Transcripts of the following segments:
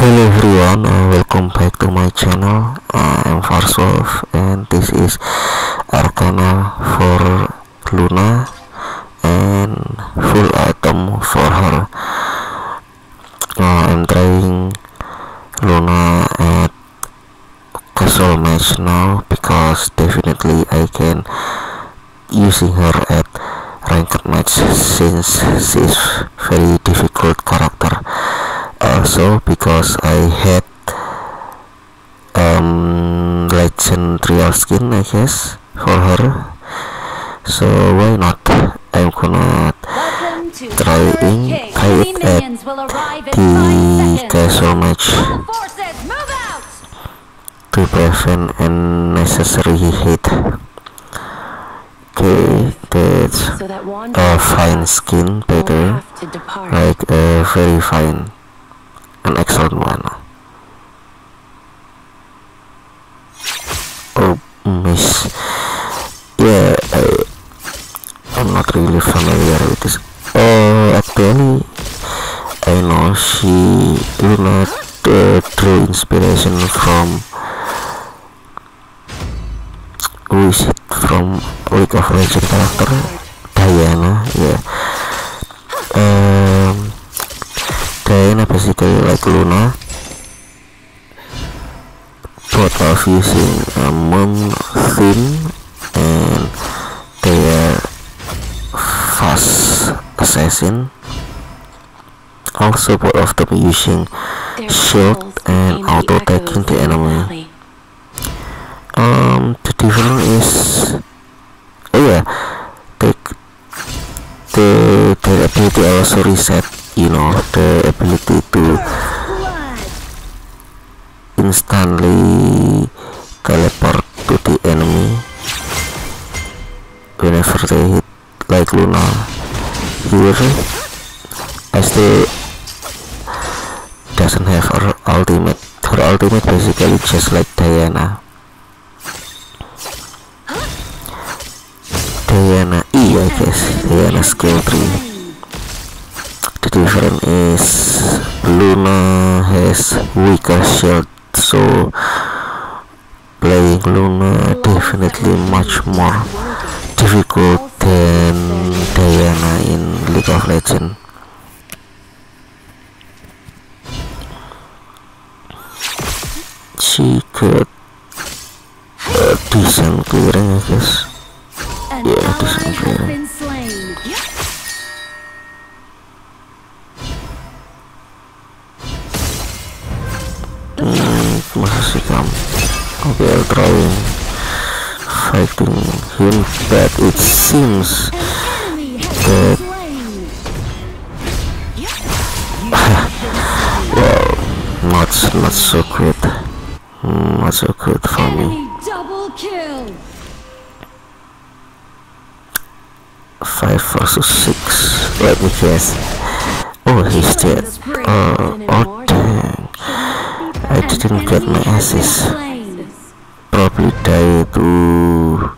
Hello everyone, uh, welcome back to my channel. Uh, I'm Farzwolf and this is Arcana for Luna and full item for her. Uh, I'm trying Luna at casual match now because definitely I can using her at ranked match since she is very difficult character also because I had um legend real skin I guess for her. So why not? I'm gonna trying try it at the casual match to prevent unnecessary hate okay that's a fine skin better. like a very fine an excellent one. Oh miss. Yeah I, I'm not really familiar with this. Oh actually I know she do not uh, inspiration from who is it from League of Legends character Diana yeah. Diana basically like Luna? Both of using a moon theme and their fast assassin. Also both of them using shield and auto attacking the enemy. um the difference is oh yeah the the the ability also reset you know the ability to instantly teleport to the enemy. Whenever they hit like Luna. Here I still doesn't have her ultimate. Her ultimate basically just like Diana. Diana E I guess. Diana skill 3 the difference is Luna has weaker shield so playing Luna definitely much more difficult than Diana in League of Legends. She got a decent clearing I guess. Yeah decent clearing okay I'll trying fighting him but it seems that well not not so good not so good for me five versus six. Let me guess. Oh he's dead uh, didn't get my assist probably die too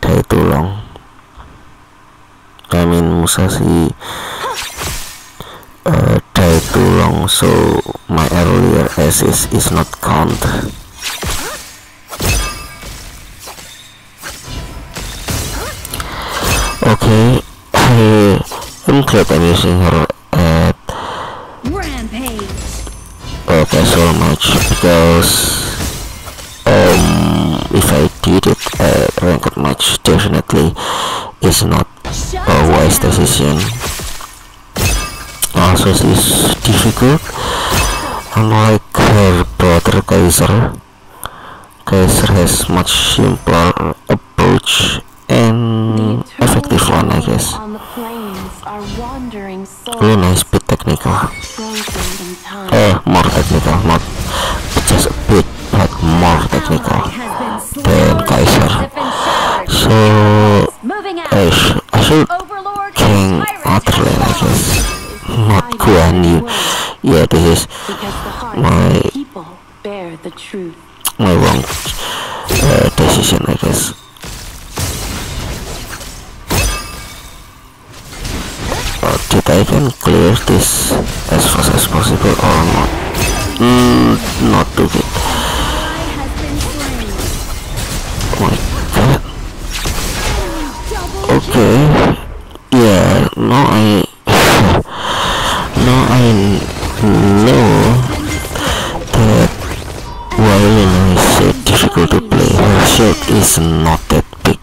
die too long I mean Musashi uh, die too long so my earlier assist is not count. Okay I am glad I'm using her so much because um if I did it at ranked match definitely is not a wise decision. Also is difficult. Unlike her brother Kaiser. Kaiser has much simpler approach and effective one I guess Luna is bit technical. Eh more technical not just bit but more technical. Than Kaiser. So I, sh I should King other lane I guess. Not Guan Yu yeah this is my my wrong uh, decision I guess I can clear this as fast as possible or not? Mm, not too good my god okay. Yeah now I now I know that violin is so difficult to play. Her shield is not that big.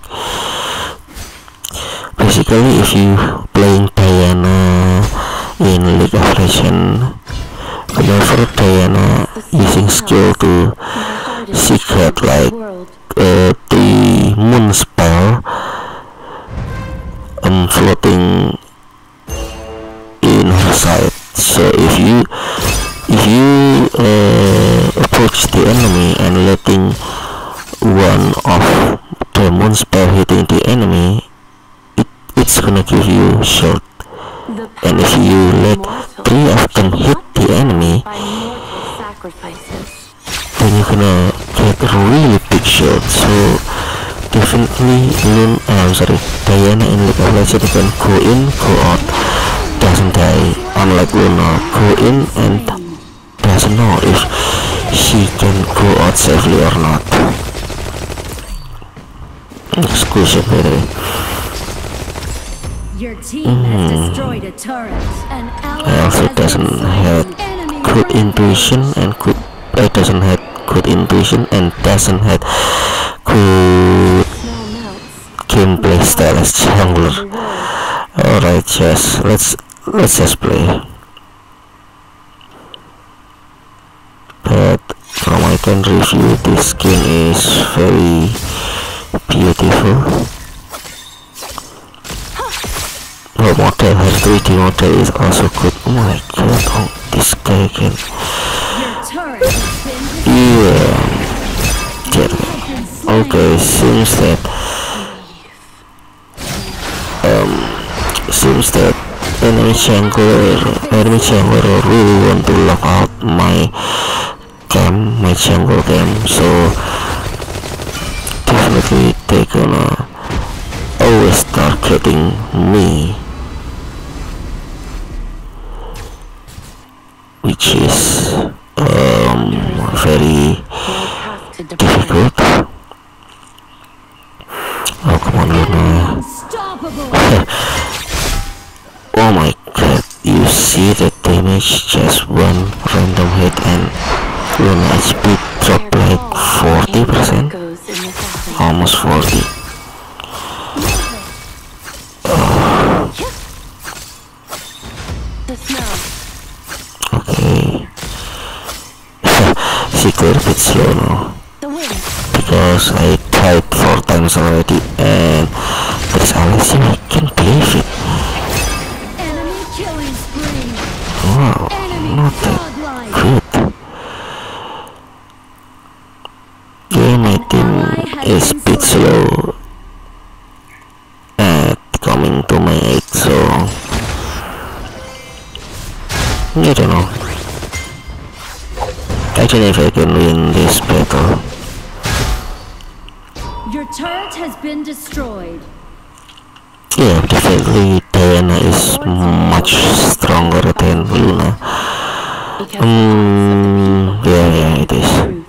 Basically if you like uh, the moon spell. Um, floating in her side. So if you if you uh, approach the enemy and letting one of the moon spell hitting the enemy it, it's gonna give you shield. And if you let three of them hit the enemy then you're gonna get really big shot so definitely Lun uh, sorry Diana in League of Legends can go in go out doesn't die unlike Luna uh, go in and doesn't know if she can go out safely or not. Exclusive by the way. Your team has hmm. destroyed a turret. An ally I also doesn't have good intuition and good I doesn't have good intuition and doesn't have good gameplay style as jungler alright just let's let's just play. But from I can review this skin is very beautiful. The model her 3D model is also good. Oh my god oh this guy can yeah. Okay seems that um seems that enemy jungler enemy jungler really want to lock out my camp my jungle camp so definitely they gonna always targeting me. Which is um very difficult oh come on Luna Unstoppable. Oh my god you see the damage? Just one random hit and Luna HP drop like 40% almost 40 okay. She cleared a bit slow now because I tried four times already and I can believe it Enemy killing spree. wow Enemy not that good yeah my team is a bit slow at coming to my aid so I don't know. I don't know if I can win this battle. Your turret has been destroyed. Yeah, definitely Diana is much stronger than Luna. Um, yeah, yeah, it is.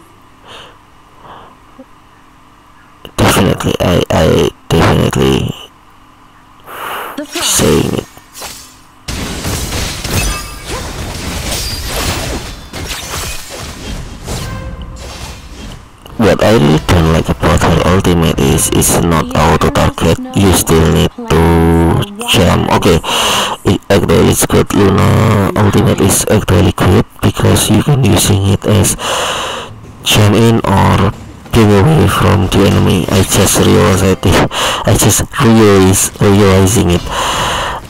Definitely, I, I definitely What I really don't like about her ultimate is it's not auto target. You still need to jump. Okay, it actually it's good. Luna ultimate is actually good because you can using it as jump in or get away from the enemy. I just realized it. I just realize realizing it.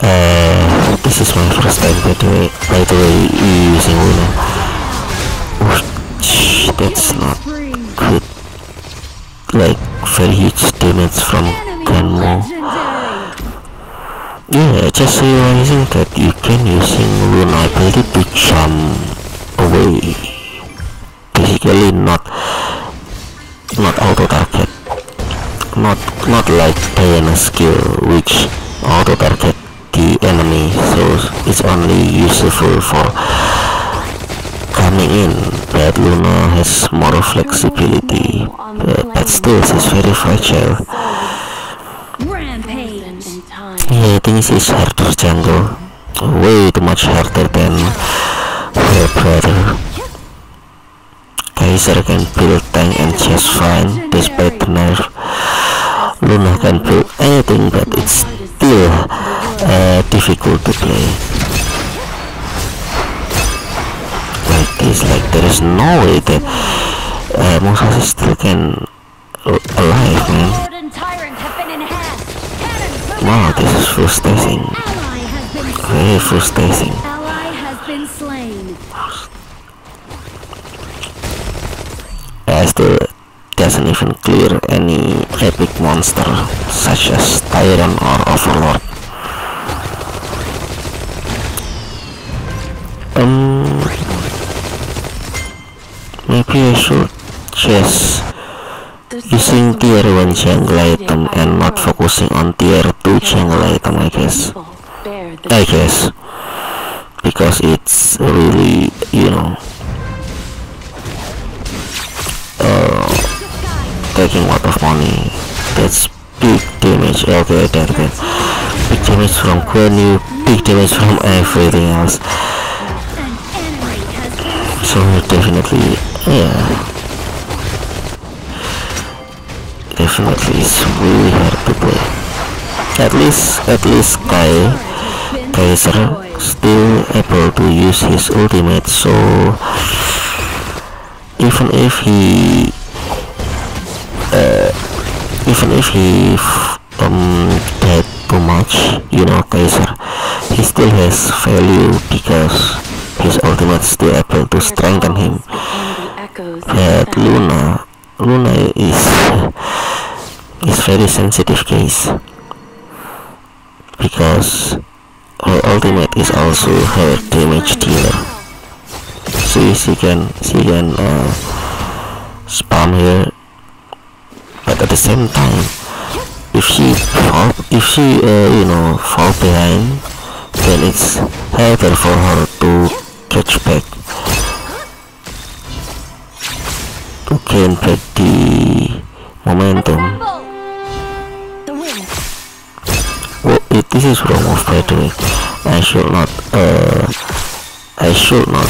Uh, this is my first time by the way. By the way, using Luna. That's not like very huge damage from legendary. yeah just realizing that you can using Luna ability to jump away. Basically not not auto target not not like Diana skill which auto target the enemy so it's only useful for coming in but Luna has more flexibility but, but still she's very fragile. Yeah I think she's harder jungle. Way too much harder than her brother. Kaiser can build tank and chase fine despite the nerf Luna can build anything but it's still uh, difficult to play like this like there is no way that uh, Musashi still can uh, alive man wow this is frustrating very frustrating. I still doesn't even clear any epic monster such as Tyrant or Overlord. Um, maybe I should just using tier 1 jungle item and not focusing on tier 2 jungle item I guess. I guess. Because it's really, you know, uh, taking a lot of money. That's big damage. Okay, I get. Big damage from Guan big damage from everything else. So definitely, yeah. Definitely, it's really hard to play. At least, at least Kai Kaiser still able to use his ultimate so even if he uh, even if he um died too much you know Kaiser he still has value because his ultimate still able to strengthen him but Luna. Luna is is very sensitive case because her ultimate is also her damage dealer. So she can she can uh, spam here but at the same time if she fall if she uh, you know fall behind then it's harder for her to catch back to gain back the momentum. The well, it, this is wrong move by the I should not uh I should not.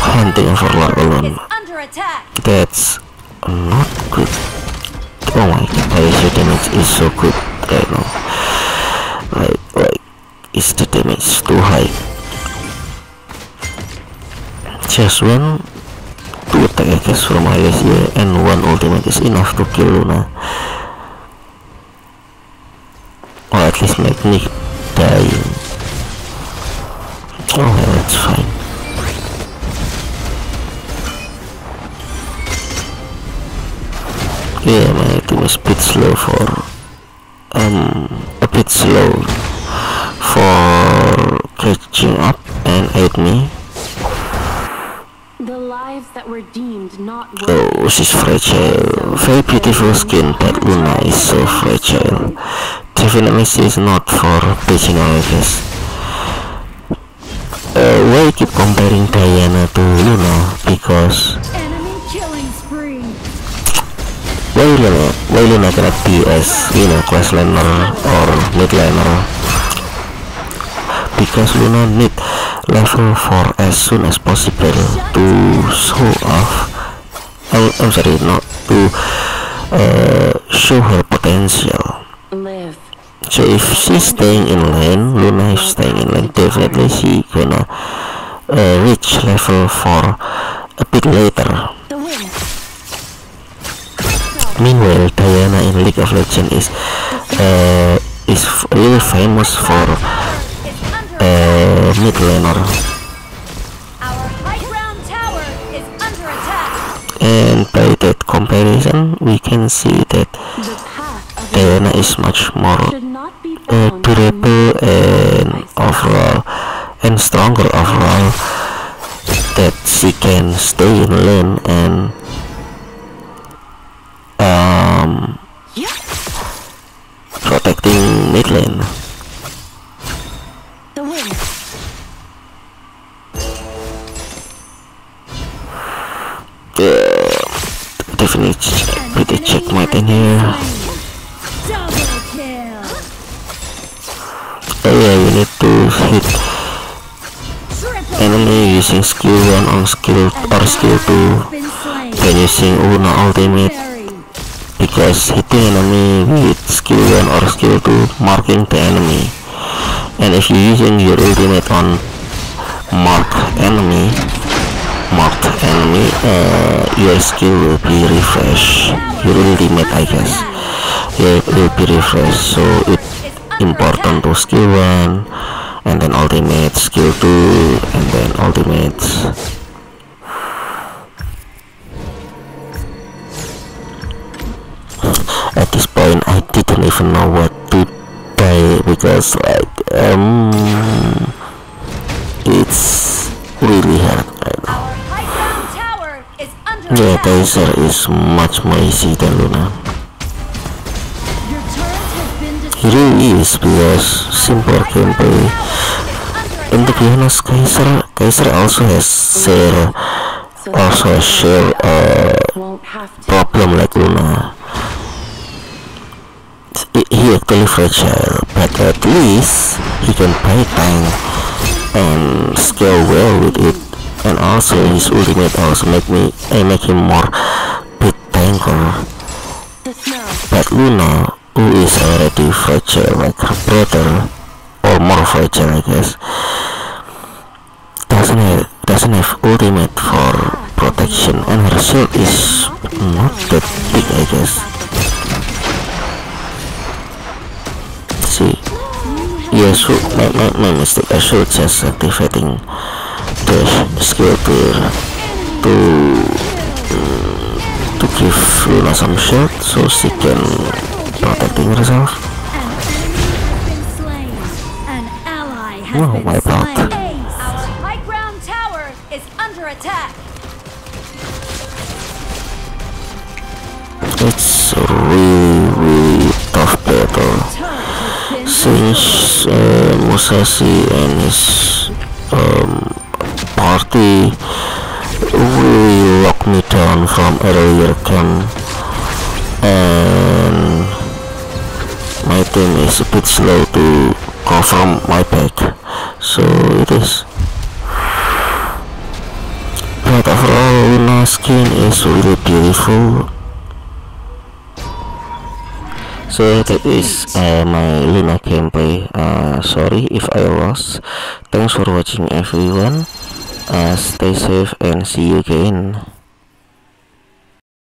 Hunting for is alone. That's not good. Oh my god ISU damage is so good right now. Like like is the damage too high just one two attack I guess from ISU and one ultimate is enough to kill Luna. Or at least make Nick dying oh well that's fine. Yeah, my team is a bit slow for um a bit slow for catching up and aid me. Oh, she's fragile. Very beautiful skin, but Luna is so fragile. Definitely she is not for guess. Uh, why keep comparing Diana to Luna? Because Enemy killing spree. why Luna, why Luna cannot be as, you know, class laner or mid laner? Because Luna need level 4 as soon as possible to show off oh, I'm sorry, not to uh, show her potential. live. So if she's staying in lane, Luna is staying in lane, definitely she gonna uh, reach level 4 a bit later. Meanwhile, Diana in League of Legends is uh, is really famous for uh, mid laner, Our high ground tower is under attack. and by that comparison, we can see that Diana is much more uh, durable and overall and stronger overall that she can stay in lane and um protecting mid lane. Definitely pretty checkmate in here. Oh yeah, we need to hit enemy using skill 1 or skill or skill 2 been slain. then using Una ultimate because hitting enemy with skill 1 or skill 2 marking the enemy and if you're using your ultimate on mark enemy marked enemy uh, your skill will be refreshed. Your ultimate I guess. Yeah, it will be refreshed. So it important to skill 1 and then ultimate skill 2 and then ultimate. At this point I didn't even know what to buy because like um Kaiser is much more easy than Luna. He really is because simple gameplay. And to be honest, Kaiser, Kaiser also has share, also share to. problem like Luna. He actually fragile, but at least he can play tank and scale well with it. And also his ultimate also make me make him more big tanker. But Luna, who is already fragile like her brother, or more fragile I guess, doesn't have doesn't have ultimate for protection, and her shield is not that big I guess. See, yeah, so my, my, my mistake. I should just activating the skill to to mm, to give Luna some shield so she can protecting herself. An enemy has been slain. An ally has Oh, my slain. God. Our high ground tower is under attack. It's a really really tough battle Turret has been since uh, Musashi and his um, party really locked me down from earlier game and my team is a bit slow to confirm my back. So it is but overall Luna skin is really beautiful. So that is uh, my Luna gameplay. Uh, sorry if I lost. Thanks for watching everyone uh, stay safe and see you again